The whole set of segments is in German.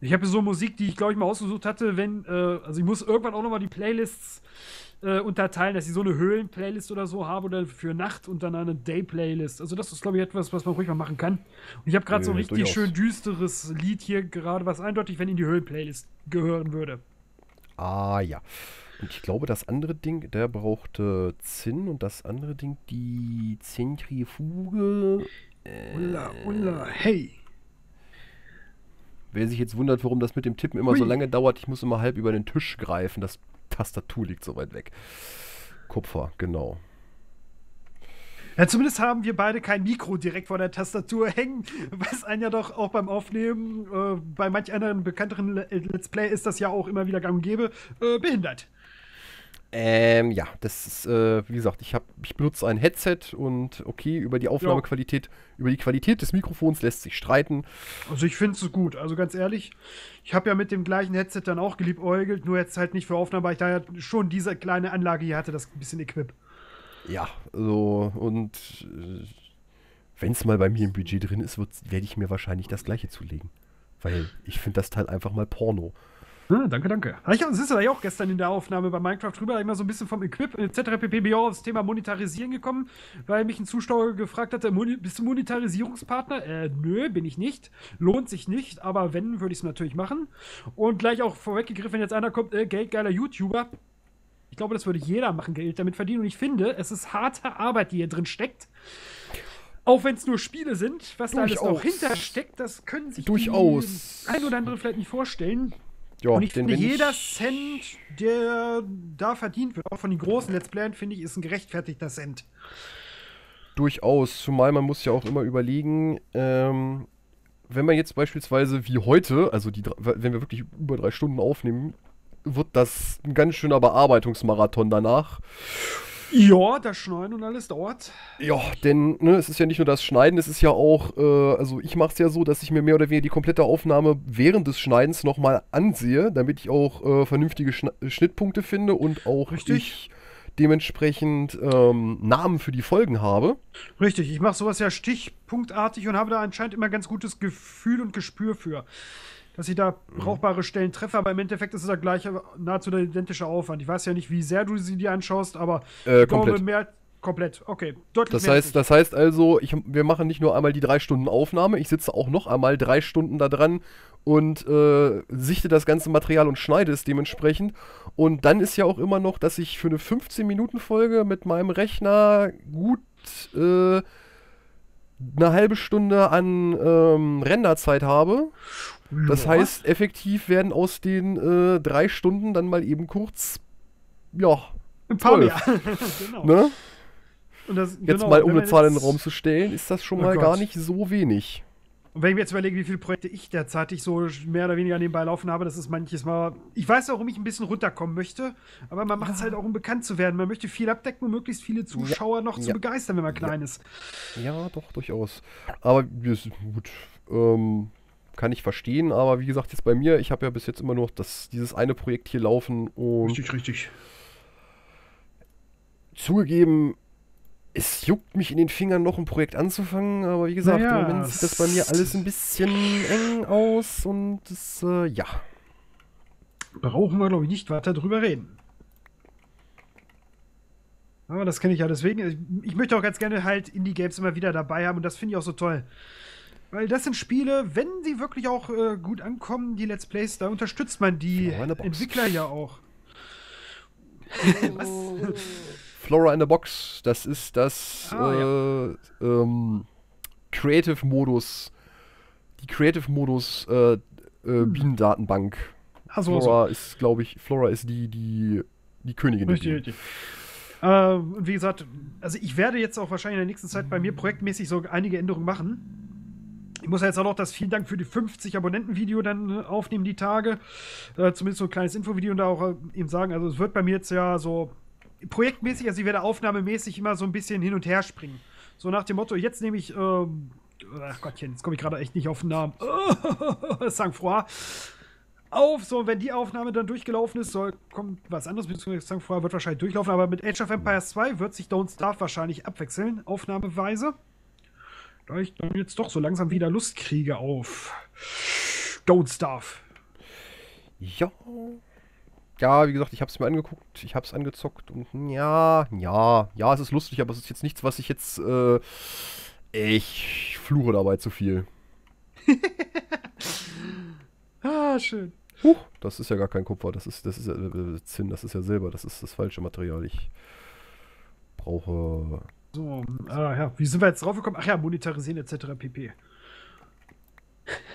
Ich habe so Musik, die ich glaube ich mal ausgesucht hatte, wenn, äh, also ich muss irgendwann auch nochmal die Playlists äh, unterteilen, dass ich so eine Höhlen-Playlist oder so habe oder für Nacht und dann eine Day-Playlist. Also das ist glaube ich etwas, was man ruhig mal machen kann. Und ich habe gerade so ein richtig schön düsteres Lied hier gerade, was eindeutig, wenn in die Höhlen-Playlist gehören würde. Ah ja. Und ich glaube, das andere Ding, der brauchte Zinn und das andere Ding, die Zentrifuge. Äh, ulla, ulla, hey. Wer sich jetzt wundert, warum das mit dem Tippen immer Ui. so lange dauert, ich muss immer halb über den Tisch greifen. Das Tastatur liegt so weit weg. Kupfer, genau. Ja, zumindest haben wir beide kein Mikro direkt vor der Tastatur hängen, was einen ja doch auch beim Aufnehmen, äh, bei manch anderen bekannteren Let's Play ist das ja auch immer wieder gang und gäbe, äh, behindert. Ähm, ja, das ist, äh, wie gesagt, ich, hab, ich benutze ein Headset und okay, über die Aufnahmequalität, ja. über die Qualität des Mikrofons lässt sich streiten. Also ich finde es gut, also ganz ehrlich, ich habe ja mit dem gleichen Headset dann auch geliebäugelt, nur jetzt halt nicht für Aufnahme, weil ich da ja schon diese kleine Anlage hier hatte, das ein bisschen Equip. Ja, so und äh, wenn es mal bei mir im Budget drin ist, werde ich mir wahrscheinlich das gleiche zulegen. Weil ich finde das Teil einfach mal Porno. Ah, danke, danke. Das ist ja auch gestern in der Aufnahme bei Minecraft drüber immer so ein bisschen vom Equip etc. pp. bin auch aufs Thema Monetarisieren gekommen, weil mich ein Zuschauer gefragt hatte, bist du Monetarisierungspartner? Äh, nö, bin ich nicht. Lohnt sich nicht, aber wenn, würde ich es natürlich machen. Und gleich auch vorweggegriffen, wenn jetzt einer kommt, äh, geldgeiler YouTuber. Ich glaube, das würde jeder machen, Geld damit verdienen. Und ich finde, es ist harte Arbeit, die hier drin steckt. Auch wenn es nur Spiele sind, was Durchaus. da alles noch hintersteckt, das können sich Durchaus. die ein oder andere vielleicht nicht vorstellen. Ja, und ich finde, jeder Cent, der da verdient wird, auch von den großen Let's Playern, finde ich, ist ein gerechtfertigter Cent. Durchaus, zumal man muss ja auch immer überlegen, ähm, wenn man jetzt beispielsweise wie heute, also die, wenn wir wirklich über drei Stunden aufnehmen, wird das ein ganz schöner Bearbeitungsmarathon danach. Ja, das Schneiden und alles dauert. Ja, denn ne, es ist ja nicht nur das Schneiden, es ist ja auch, äh, also ich mache es ja so, dass ich mir mehr oder weniger die komplette Aufnahme während des Schneidens nochmal ansehe, damit ich auch äh, vernünftige Schn Schnittpunkte finde und auch Richtig. ich dementsprechend ähm, Namen für die Folgen habe. Richtig, ich mache sowas ja stichpunktartig und habe da anscheinend immer ganz gutes Gefühl und Gespür für dass ich da brauchbare Stellen treffe, aber im Endeffekt ist es der gleiche, nahezu der identische Aufwand. Ich weiß ja nicht, wie sehr du sie dir anschaust, aber äh, ich glaube, mehr komplett. Okay, deutlich das heißt, das heißt also, ich, wir machen nicht nur einmal die drei Stunden Aufnahme, ich sitze auch noch einmal drei Stunden da dran und äh, sichte das ganze Material und schneide es dementsprechend. Und dann ist ja auch immer noch, dass ich für eine 15-Minuten-Folge mit meinem Rechner gut äh, eine halbe Stunde an ähm, Renderzeit habe. Das ja. heißt, effektiv werden aus den äh, drei Stunden dann mal eben kurz, ja, ein paar mehr. genau. Ne? Das, jetzt genau, mal um eine Zahl in den Raum zu stellen, ist das schon oh mal Gott. gar nicht so wenig. Und wenn ich mir jetzt überlege, wie viele Projekte ich derzeit so mehr oder weniger nebenbei laufen habe, das ist manches Mal. Ich weiß, warum ich ein bisschen runterkommen möchte, aber man macht es halt auch, um bekannt zu werden. Man möchte viel abdecken, um möglichst viele Zuschauer ja, noch ja. zu begeistern, wenn man klein ja. ist. Ja, doch, durchaus. Aber gut. Ähm, kann ich verstehen, aber wie gesagt, jetzt bei mir, ich habe ja bis jetzt immer nur das, dieses eine Projekt hier laufen und. Richtig, richtig. Zugegeben, es juckt mich in den Fingern, noch ein Projekt anzufangen, aber wie gesagt, naja, im Moment sieht das bei mir alles ein bisschen eng aus und das, äh, ja. Brauchen wir, glaube ich, nicht weiter drüber reden. Aber das kenne ich ja deswegen. Ich, ich möchte auch ganz gerne halt Indie-Games immer wieder dabei haben und das finde ich auch so toll. Weil das sind Spiele, wenn sie wirklich auch äh, gut ankommen, die Let's Plays, da unterstützt man die Entwickler ja auch. Was? Flora in the Box, das ist das ah, äh, ja. ähm, Creative-Modus, die Creative-Modus äh, äh, hm. Bienendatenbank. Also, Flora so. ist, glaube ich, Flora ist die, die, die Königin. Richtig, richtig. Äh, wie gesagt, also ich werde jetzt auch wahrscheinlich in der nächsten Zeit bei mir projektmäßig so einige Änderungen machen. Ich muss ja jetzt auch noch das vielen Dank für die 50 Abonnenten-Video dann äh, aufnehmen, die Tage. Äh, zumindest so ein kleines Infovideo und da auch äh, eben sagen, also es wird bei mir jetzt ja so projektmäßig, also ich werde aufnahmemäßig immer so ein bisschen hin und her springen. So nach dem Motto, jetzt nehme ich, ähm, ach Gottchen, jetzt komme ich gerade echt nicht auf den Namen. Sang-Froid. Auf, so, wenn die Aufnahme dann durchgelaufen ist, soll, kommt was anderes, beziehungsweise Sang-Froid wird wahrscheinlich durchlaufen, aber mit Age of Empires 2 wird sich Don't Starve wahrscheinlich abwechseln, aufnahmeweise da ich dann jetzt doch so langsam wieder Lust kriege auf Don't Starve. Ja. Ja, wie gesagt, ich habe es mir angeguckt, ich habe es angezockt und ja, ja, ja, es ist lustig, aber es ist jetzt nichts, was ich jetzt, äh, ich fluche dabei zu viel. ah, schön. Huch, das ist ja gar kein Kupfer, das ist, das ist ja äh, Zinn, das ist ja Silber, das ist das falsche Material. Ich brauche. So, ah, ja, wie sind wir jetzt draufgekommen? Ach ja, monetarisieren etc. pp.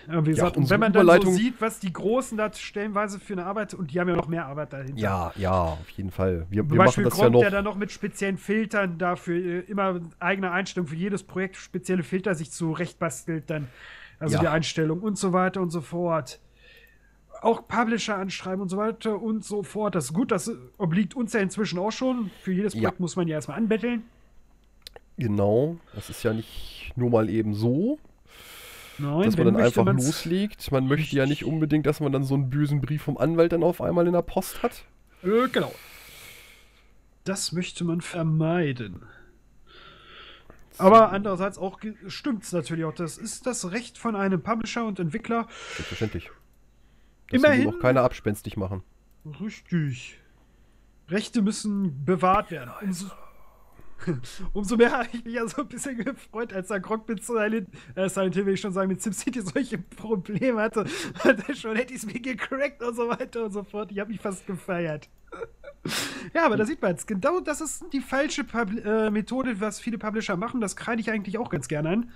Ja, wie gesagt, und wenn man dann so sieht, was die Großen da stellenweise für eine Arbeit, und die haben ja noch mehr Arbeit dahinter. Ja, ja, auf jeden Fall. Wir, wir machen das Gronk, ja noch. der dann noch mit speziellen Filtern dafür äh, immer eigene Einstellungen für jedes Projekt, spezielle Filter sich zurechtbastelt, dann. Also ja. die Einstellung und so weiter und so fort auch Publisher anschreiben und so weiter und so fort. Das ist gut, das obliegt uns ja inzwischen auch schon. Für jedes Projekt ja. muss man ja erstmal anbetteln. Genau, das ist ja nicht nur mal eben so, Nein, dass man dann einfach loslegt. Man möchte ja nicht unbedingt, dass man dann so einen bösen Brief vom Anwalt dann auf einmal in der Post hat. Äh, genau. Das möchte man vermeiden. Aber andererseits auch stimmt es natürlich auch. Das ist das Recht von einem Publisher und Entwickler. Selbstverständlich. Das Immerhin. noch keine abspenstig machen. Richtig. Rechte müssen bewahrt werden. Umso, umso mehr habe ich mich ja so ein bisschen gefreut, als der Grog mit Silent, äh, Silent Hill will ich schon sagen, mit SimCity solche Probleme hatte. schon hätte ich es mir gecrackt und so weiter und so fort. Ich habe mich fast gefeiert. ja, aber da sieht man jetzt, genau das ist die falsche Pub äh, Methode, was viele Publisher machen. Das kreide ich eigentlich auch ganz gerne an.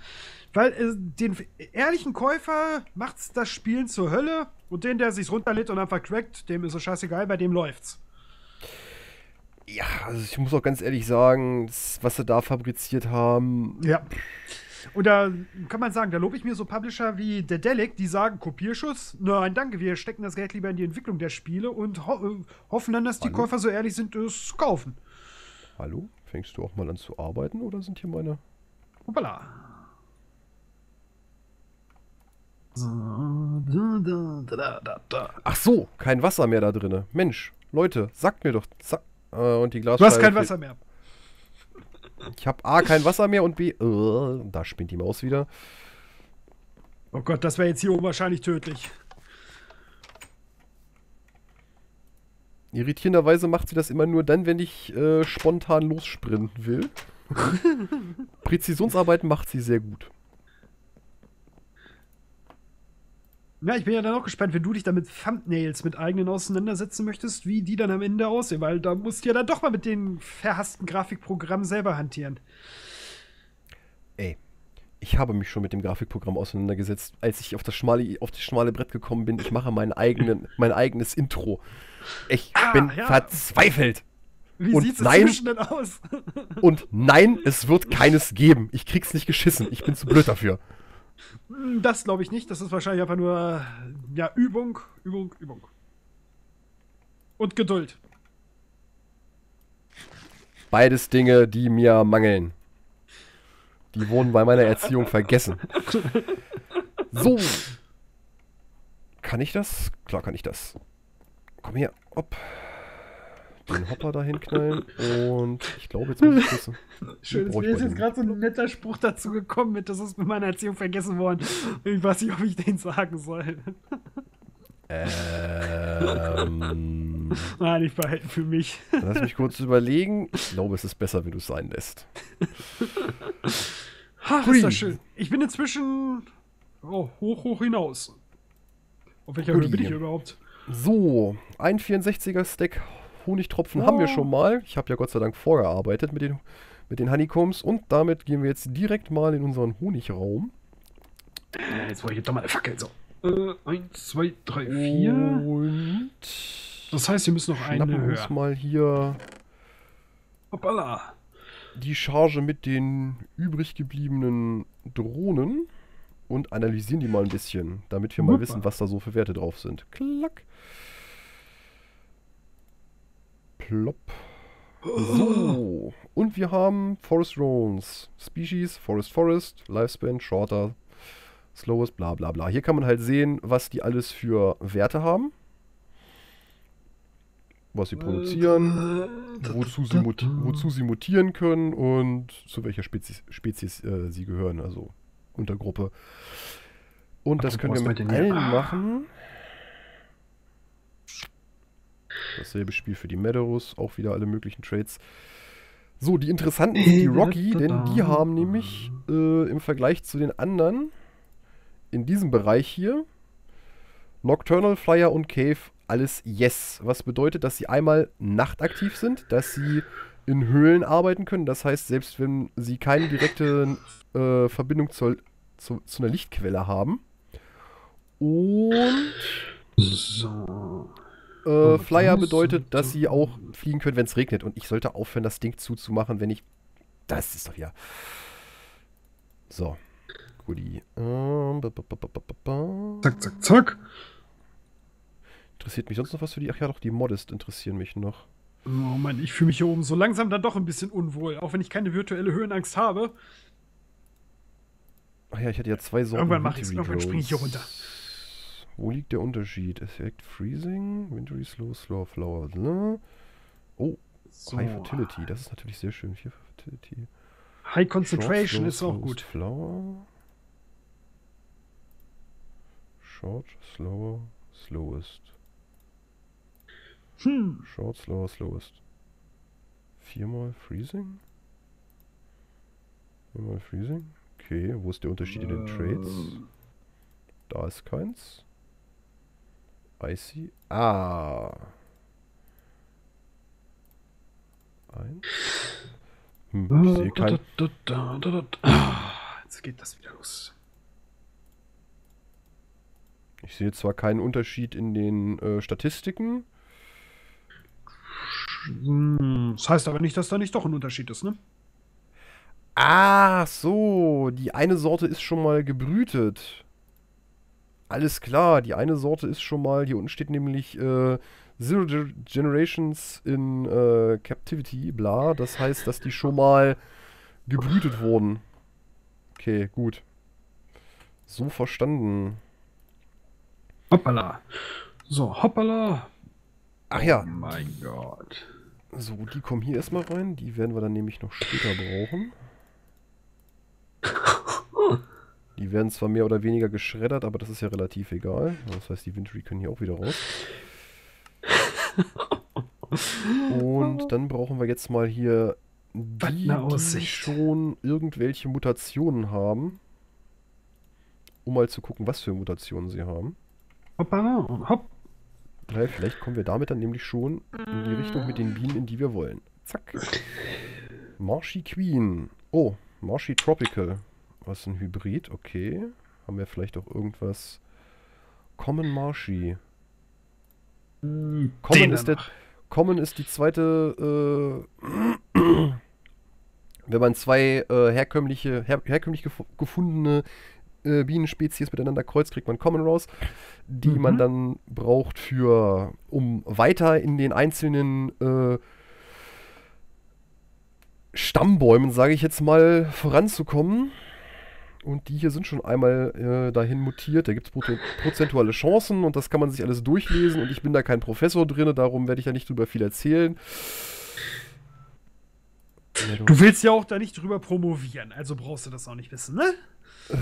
Weil äh, den ehrlichen Käufer macht das Spielen zur Hölle und den, der sich's runterlädt und einfach crackt, dem ist es scheißegal, bei dem läuft's. Ja, also ich muss auch ganz ehrlich sagen, das, was sie da fabriziert haben. Ja. Und da kann man sagen, da lobe ich mir so Publisher wie Dedelic, die sagen, Kopierschuss, nein, danke, wir stecken das Geld lieber in die Entwicklung der Spiele und ho äh, hoffen dann, dass die Hallo? Käufer so ehrlich sind, es zu kaufen. Hallo? Fängst du auch mal an zu arbeiten oder sind hier meine... Hoppala. Ach so, kein Wasser mehr da drin. Mensch, Leute, sagt mir doch. Sa äh, und die Glasscheibe. Du hast kein Wasser mehr. Ich habe A, kein Wasser mehr und B, uh, da spinnt die Maus wieder. Oh Gott, das wäre jetzt hier oben wahrscheinlich tödlich. Irritierenderweise macht sie das immer nur dann, wenn ich äh, spontan lossprinten will. Präzisionsarbeit macht sie sehr gut. Ja, ich bin ja dann auch gespannt, wenn du dich da mit Thumbnails mit eigenen auseinandersetzen möchtest, wie die dann am Ende aussehen, weil da musst du ja dann doch mal mit den verhassten Grafikprogrammen selber hantieren. Ey, ich habe mich schon mit dem Grafikprogramm auseinandergesetzt, als ich auf das schmale, auf das schmale Brett gekommen bin. Ich mache meinen eigenen, mein eigenes Intro. Ich ah, bin ja. verzweifelt. Wie und sieht es denn aus? und nein, es wird keines geben. Ich krieg's nicht geschissen. Ich bin zu blöd dafür. Das glaube ich nicht. Das ist wahrscheinlich einfach nur ja, Übung, Übung, Übung. Und Geduld. Beides Dinge, die mir mangeln. Die wurden bei meiner Erziehung vergessen. So. Kann ich das? Klar kann ich das. Komm her. Hopp den Hopper dahin knallen und ich glaube, jetzt muss ich das. Schön, mir ist jetzt gerade so ein netter Spruch dazu gekommen, mit, das ist mit meiner Erziehung vergessen worden. Ich weiß nicht, ob ich den sagen soll. Ähm. Nein, ich behalten für mich. Lass mich kurz überlegen. Ich glaube, es ist besser, wenn du es sein lässt. Ach, ist das schön. Ich bin inzwischen oh, hoch, hoch hinaus. Auf welcher Höhe bin ich überhaupt? So, ein 64er Stack Honigtropfen oh. haben wir schon mal. Ich habe ja Gott sei Dank vorgearbeitet mit den, mit den Honeycombs. Und damit gehen wir jetzt direkt mal in unseren Honigraum. Äh, jetzt wollte ich doch mal eine Fackel. So. Äh, eins, zwei, drei, vier. Und. Das heißt, wir müssen noch eine höher. uns mal hier. Hoppala. Die Charge mit den übrig gebliebenen Drohnen und analysieren die mal ein bisschen, damit wir mal Hoppa. wissen, was da so für Werte drauf sind. Klack. Plopp. So. Und wir haben Forest Drones. Species, Forest Forest, Lifespan, Shorter, Slowest, bla bla bla. Hier kann man halt sehen, was die alles für Werte haben. Was sie produzieren, wozu sie, wozu sie mutieren können und zu welcher Spezies, Spezies äh, sie gehören, also Untergruppe. Und das können wir mit allen machen. Dasselbe Spiel für die Meadows, auch wieder alle möglichen Trades. So, die interessanten sind die Rocky, denn die haben nämlich äh, im Vergleich zu den anderen in diesem Bereich hier Nocturnal, Flyer und Cave alles Yes. Was bedeutet, dass sie einmal nachtaktiv sind, dass sie in Höhlen arbeiten können. Das heißt, selbst wenn sie keine direkte äh, Verbindung zur, zu, zu einer Lichtquelle haben. Und So. Äh, Flyer bedeutet, dass sie auch fliegen können, wenn es regnet. Und ich sollte aufhören, das Ding zuzumachen, wenn ich. Das ist doch ja. So. Goodie. Ähm. Zack, zack, zack. Interessiert mich sonst noch was für die? Ach ja, doch, die Modest interessieren mich noch. Oh Mann, ich fühle mich hier oben so langsam dann doch ein bisschen unwohl, auch wenn ich keine virtuelle Höhenangst habe. Ach ja, ich hatte ja zwei Sorten. Irgendwann mach ich's, Wintry irgendwann spring ich hier runter. Wo liegt der Unterschied? Effekt Freezing, Wintry Slow, Slow Flower. Ne? Oh, So. High Fertility. Das ist natürlich sehr schön. Hier Fertility. High Concentration Short, ist slow, auch slowest gut. Flower. Short, slower, slowest. Hm. Short, slower, slowest. Viermal Freezing? Viermal Freezing? Okay, wo ist der Unterschied in den Trades? Da ist keins. Icy. Ah. Eins. Hm, ich sehe kein. Ah, Jetzt geht das wieder los. Ich sehe zwar keinen Unterschied in den äh, Statistiken. Hm, Das heißt aber nicht, dass da nicht doch ein Unterschied ist, ne? Ah, so. Die eine Sorte ist schon mal gebrütet. Alles klar, die eine Sorte ist schon mal. Hier unten steht nämlich äh, Zero Ge- Generations in äh, Captivity, bla. Das heißt, dass die schon mal gebrütet wurden. Okay, gut. So verstanden. Hoppala. So, hoppala. Ach ja, Oh mein Gott. so, die kommen hier erstmal rein. Die werden wir dann nämlich noch später brauchen. Die werden zwar mehr oder weniger geschreddert, aber das ist ja relativ egal. Das heißt, die Wintry können hier auch wieder raus. Und dann brauchen wir jetzt mal hier die, die schon irgendwelche Mutationen haben. Um mal zu gucken, was für Mutationen sie haben. Hoppala und hopp. Naja, vielleicht kommen wir damit dann nämlich schon in die Richtung mit den Bienen, in die wir wollen. Zack. Marshy Queen. Oh, Marshy Tropical. Was ist ein Hybrid? Okay. Haben wir vielleicht auch irgendwas. Common Marshy. Common Den ist, der. Common ist die zweite. Äh, wenn man zwei äh, herkömmliche, her, herkömmlich gef gefundene äh, Bienenspezies miteinander kreuzt, kriegt man Common raus, die Mhm. man dann braucht für, um weiter in den einzelnen äh, Stammbäumen, sage ich jetzt mal, voranzukommen. Und die hier sind schon einmal äh, dahin mutiert. Da gibt es prozentuale Chancen und das kann man sich alles durchlesen. Und ich bin da kein Professor drin, darum werde ich ja nicht drüber viel erzählen. Du willst ja auch da nicht drüber promovieren, also brauchst du das auch nicht wissen, ne?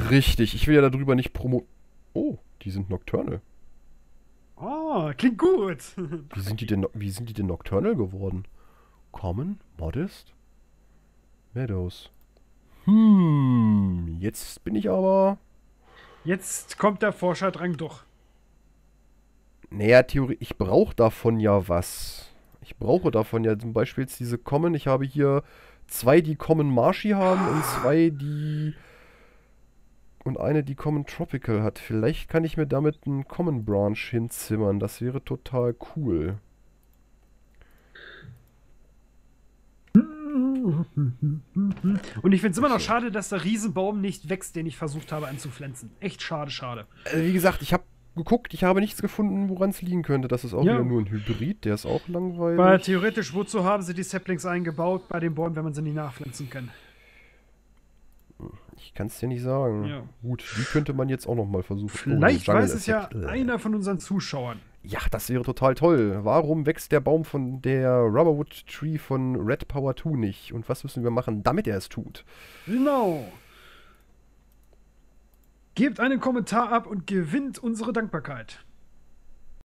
Richtig, ich will ja darüber nicht promo. Oh, die sind Nocturnal. Oh, klingt gut. Wie sind die denn, wie sind die denn Nocturnal geworden? Common? Modest? Meadows. Hm, jetzt bin ich aber. Jetzt kommt der Forscherdrang doch. Naja, Theorie, ich brauche davon ja was. Ich brauche davon ja zum Beispiel jetzt diese Common. Ich habe hier zwei, die Common Marshy haben und zwei, die. Und eine, die Common Tropical hat. Vielleicht kann ich mir damit einen Common Branch hinzimmern. Das wäre total cool. Und ich finde es immer noch schade, dass der Riesenbaum nicht wächst, den ich versucht habe anzupflanzen. Echt schade, schade. Äh, wie gesagt, ich habe geguckt, ich habe nichts gefunden, woran es liegen könnte. Das ist auch Ja. wieder nur ein Hybrid, der ist auch langweilig. Weil theoretisch, wozu haben sie die Saplings eingebaut bei den Bäumen, wenn man sie nicht nachpflanzen kann? ich kann es dir nicht sagen. Ja. Gut, die könnte man jetzt auch noch mal versuchen. Oh, Vielleicht Jungle weiß es ja einer von unseren Zuschauern. Ja, das wäre total toll. Warum wächst der Baum von der Rubberwood Tree von Red Power 2 nicht? Und was müssen wir machen, damit er es tut? Genau. Gebt einen Kommentar ab und gewinnt unsere Dankbarkeit.